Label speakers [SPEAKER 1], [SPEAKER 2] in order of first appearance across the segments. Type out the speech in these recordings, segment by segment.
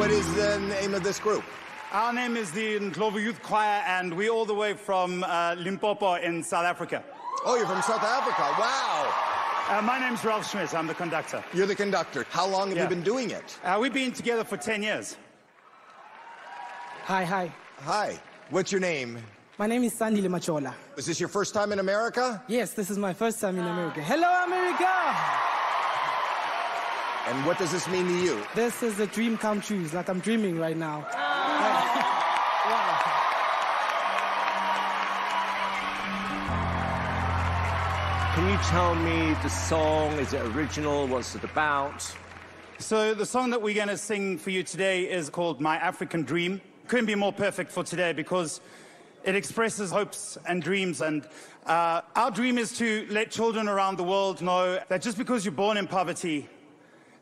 [SPEAKER 1] what is the name of this group?
[SPEAKER 2] Our name is the Ndlovu Youth Choir, and we're all the way from uh, Limpopo in South Africa.
[SPEAKER 1] Oh, you're from South Africa. Wow.
[SPEAKER 2] Uh, my name's Ralf Schmidt. I'm the conductor.
[SPEAKER 1] You're the conductor. How long have
[SPEAKER 2] Yeah.
[SPEAKER 1] you been doing it?
[SPEAKER 2] Uh, we've been together for 10 years.
[SPEAKER 3] Hi, hi.
[SPEAKER 1] Hi. What's your name?
[SPEAKER 3] My name is Sandile Machola.
[SPEAKER 1] Is this your first time in America?
[SPEAKER 3] Yes, this is my first time in America. Hello, America!
[SPEAKER 1] And what does this mean to you?
[SPEAKER 3] This is a dream come true. It's like I'm dreaming right now.
[SPEAKER 4] Can you tell me the song? Is it original? What's it about?
[SPEAKER 2] So, the song that we're going to sing for you today is called My African Dream. Couldn't be more perfect for today because it expresses hopes and dreams. And uh, our dream is to let children around the world know that just because you're born in poverty,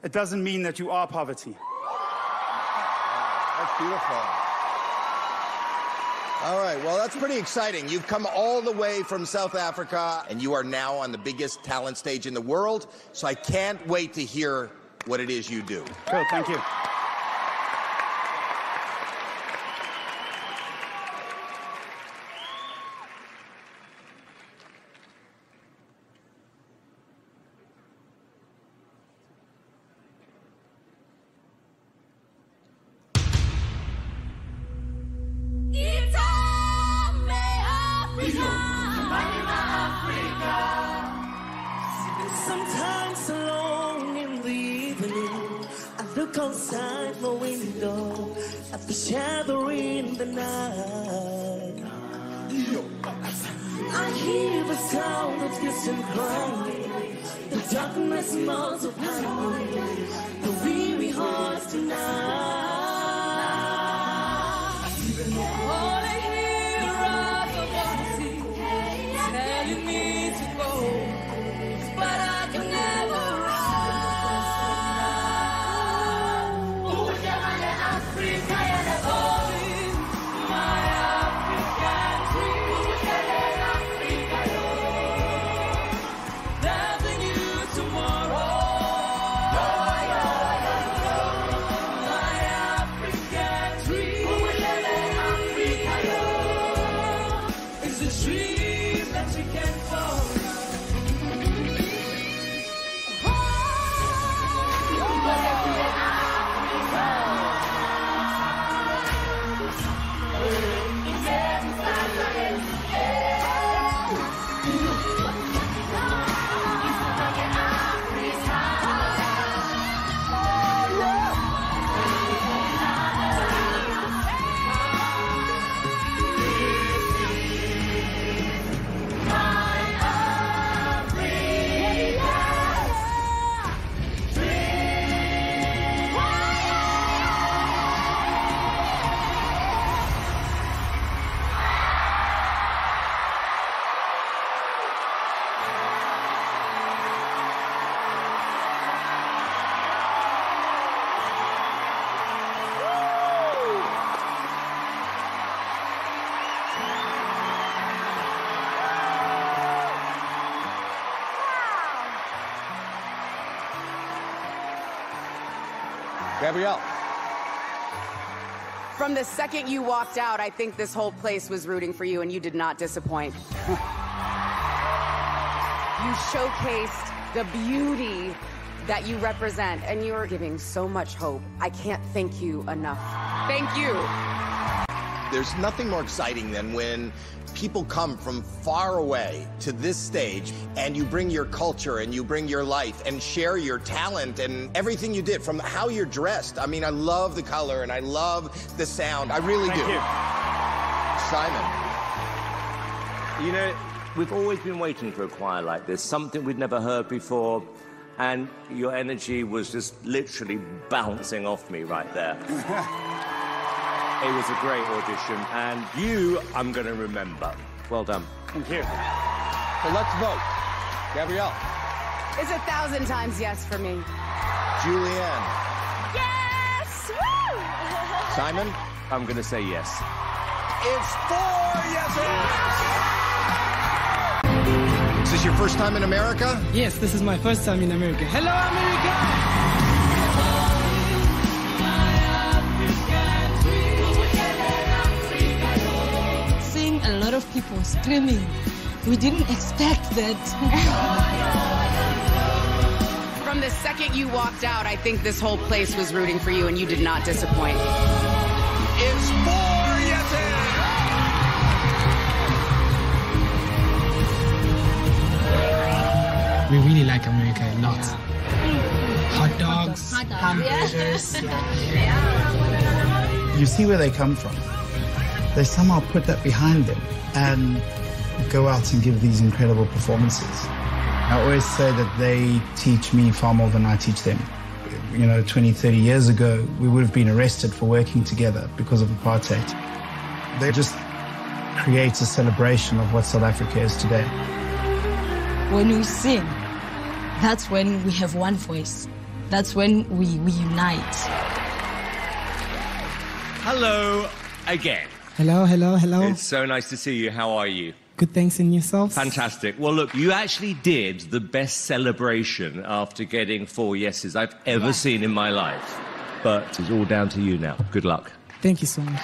[SPEAKER 2] it doesn't mean that you are poverty.
[SPEAKER 1] That's beautiful. All right, well, that's pretty exciting. You've come all the way from South Africa, and you are now on the biggest talent stage in the world. So I can't wait to hear what it is you do.
[SPEAKER 2] Cool, thank you.
[SPEAKER 5] The shadow in the night. I hear the sound of distant crying, the darkness multiplying,
[SPEAKER 1] Gabrielle.
[SPEAKER 6] From the second you walked out, I think this whole place was rooting for you, and you did not disappoint. you showcased the beauty that you represent, and you're giving so much hope. I can't thank you enough. Thank you.
[SPEAKER 1] There's nothing more exciting than when people come from far away to this stage and you bring your culture and you bring your life and share your talent and everything you did from how you're dressed. I mean, I love the color and I love the sound. I really
[SPEAKER 2] Thank
[SPEAKER 1] do.
[SPEAKER 2] you.
[SPEAKER 1] Simon.
[SPEAKER 4] You know, we've always been waiting for a choir like this, something we'd never heard before, and your energy was just literally bouncing off me right there. it was a great audition, and you, I'm going to remember. Well done.
[SPEAKER 2] Thank you.
[SPEAKER 1] So let's vote. Gabrielle.
[SPEAKER 6] It's a thousand times yes for me.
[SPEAKER 1] Julianne.
[SPEAKER 6] Yes! Woo!
[SPEAKER 1] Simon.
[SPEAKER 4] I'm going to say yes.
[SPEAKER 1] It's four yeses. Is this your first time in America?
[SPEAKER 3] Yes, this is my first time in America. Hello, America!
[SPEAKER 7] A lot of people screaming. We didn't expect that.
[SPEAKER 6] From the second you walked out, I think this whole place was rooting for you, and you did not disappoint.
[SPEAKER 1] It's four yeses!
[SPEAKER 5] We really like America a lot. Hot dogs, hamburgers.
[SPEAKER 8] You see where they come from. They somehow put that behind them and go out and give these incredible performances. I always say that they teach me far more than I teach them. You know, 20, 30 years ago, we would have been arrested for working together because of apartheid. They just create a celebration of what South Africa is today.
[SPEAKER 7] when we sing, that's when we have one voice. That's when we, we unite.
[SPEAKER 4] Hello again.
[SPEAKER 5] Hello, hello, hello.
[SPEAKER 4] It's so nice to see you. How are you?
[SPEAKER 5] Good thanks in yourselves.
[SPEAKER 4] Fantastic. Well, look, you actually did the best celebration after getting four yeses I've ever seen in my life. But it's all down to you now. Good luck.
[SPEAKER 5] Thank you so much.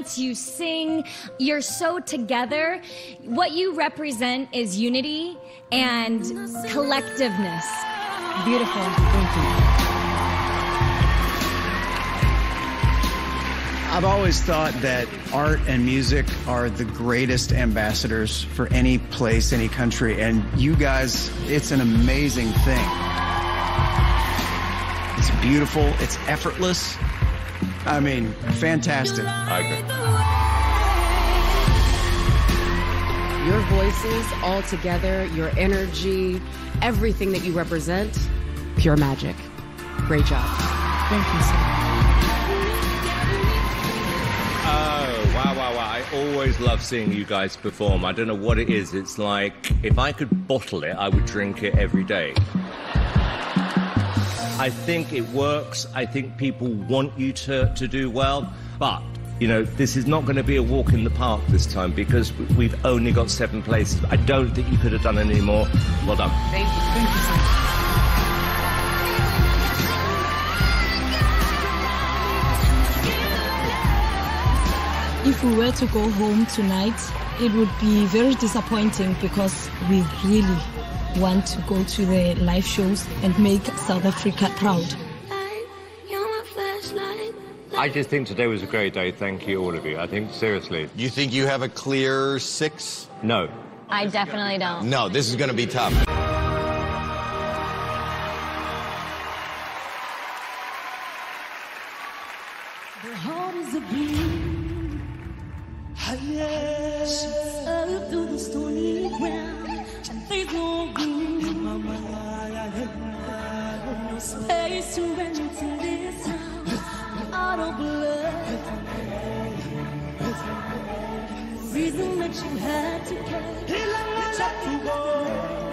[SPEAKER 9] Dance, you sing, you're so together. What you represent is unity and collectiveness.
[SPEAKER 5] Beautiful. Thank you.
[SPEAKER 8] I've always thought that art and music are the greatest ambassadors for any place, any country, and you guys, it's an amazing thing. It's beautiful, it's effortless. I mean, fantastic.
[SPEAKER 4] I agree.
[SPEAKER 6] Your voices all together, your energy, everything that you represent, pure magic. Great job.
[SPEAKER 5] Thank you so much.
[SPEAKER 4] Oh, wow, wow, wow. I always love seeing you guys perform. I don't know what it is. It's like if I could bottle it, I would drink it every day. I think it works. I think people want you to, to do well. But, you know, this is not going to be a walk in the park this time because we- we've only got seven places. I don't think you could have done any more. Well done.
[SPEAKER 6] Thank you.
[SPEAKER 5] Thank you so much.
[SPEAKER 7] If we were to go home tonight, it would be very disappointing because we really want to go to the live shows and make South Africa proud.
[SPEAKER 4] I just think today was a great day. Thank you, all of you. I think, seriously,
[SPEAKER 1] You think you have a clear six?
[SPEAKER 4] no.
[SPEAKER 9] I definitely don't.
[SPEAKER 1] No, this is going to be tough.
[SPEAKER 10] The heart is a beat. She's up through the stony ground, and there's no room, no space to run into this town.
[SPEAKER 5] heart of blood. Reason that you had to. And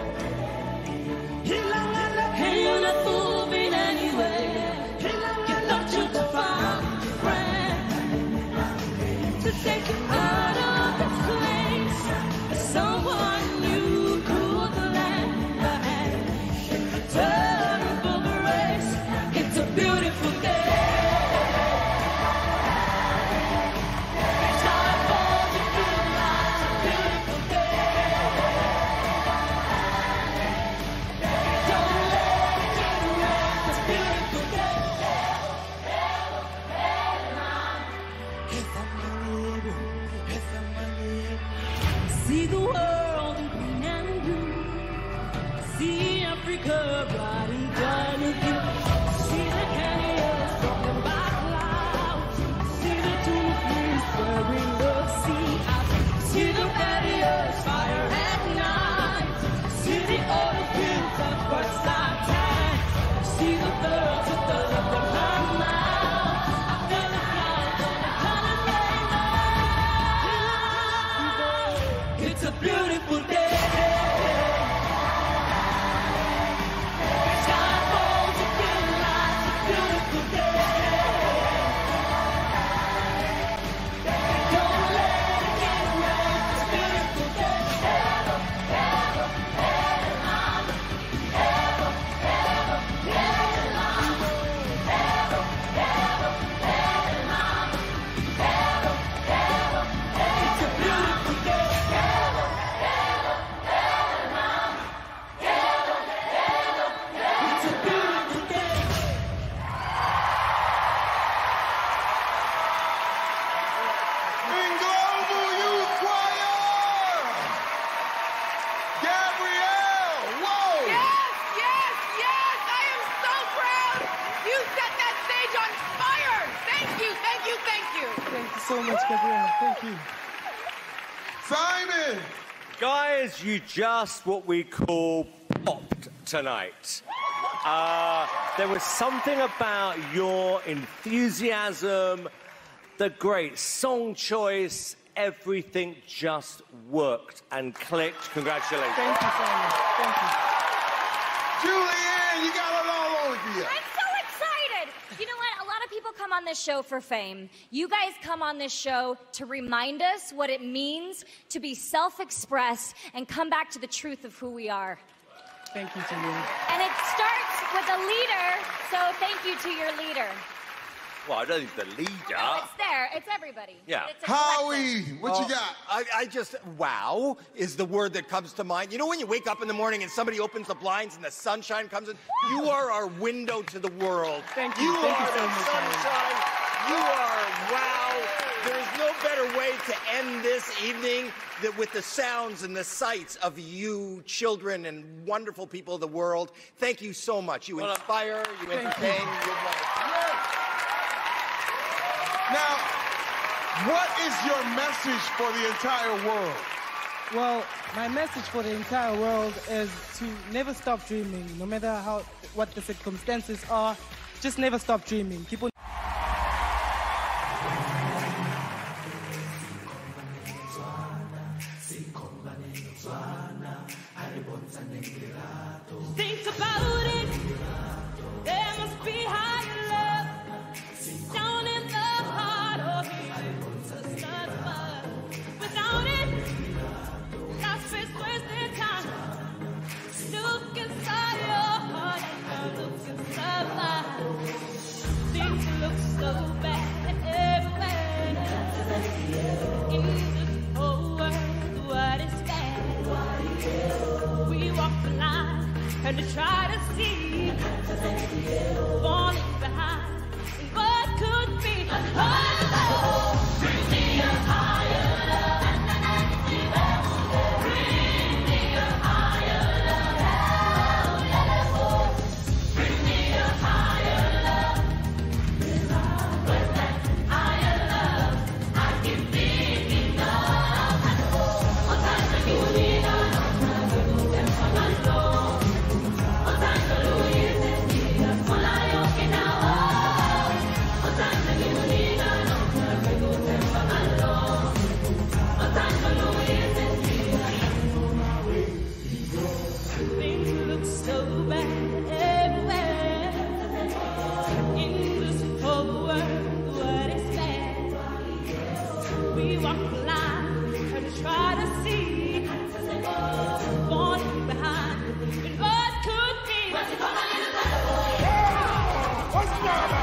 [SPEAKER 11] Simon.
[SPEAKER 4] Guys, you just what we call popped tonight. Uh, there was something about your enthusiasm, the great song choice, everything just worked and clicked. Congratulations.
[SPEAKER 12] Thank you, Simon. Thank you.
[SPEAKER 11] Julianne, you got it all over you.
[SPEAKER 9] I'm so excited. You know what? A lot of people come on this show for fame. You guys come on this show to remind us what it means to be self expressed and come back to the truth of who we are.
[SPEAKER 12] Thank you, Julianne.
[SPEAKER 9] And it starts with a leader, so thank you to your leader.
[SPEAKER 4] Well, I don't think the leader.
[SPEAKER 9] No, It's there, it's everybody.
[SPEAKER 4] Yeah.
[SPEAKER 9] It's a.
[SPEAKER 11] Howie, what you oh, got?
[SPEAKER 1] I, I just, wow, is the word that comes to mind. You know when you wake up in the morning and somebody opens the blinds and the sunshine comes in? You are our window to the world.
[SPEAKER 12] Thank you.
[SPEAKER 1] You
[SPEAKER 12] Thank you
[SPEAKER 1] are
[SPEAKER 12] so
[SPEAKER 1] the
[SPEAKER 12] much, Howie.
[SPEAKER 1] sunshine. You are, wow. There's no better way to end this evening than with the sounds and the sights of you, children, and wonderful people of the world. Thank you so much. You
[SPEAKER 4] Well,
[SPEAKER 1] inspire, you
[SPEAKER 12] thank you.
[SPEAKER 1] entertain, you
[SPEAKER 11] Now, what is your message for the entire world?
[SPEAKER 12] Well, my message for the entire world is to never stop dreaming, no matter how what the circumstances are. Just never stop dreaming. People.
[SPEAKER 5] Think about see falling behind what could be. Over!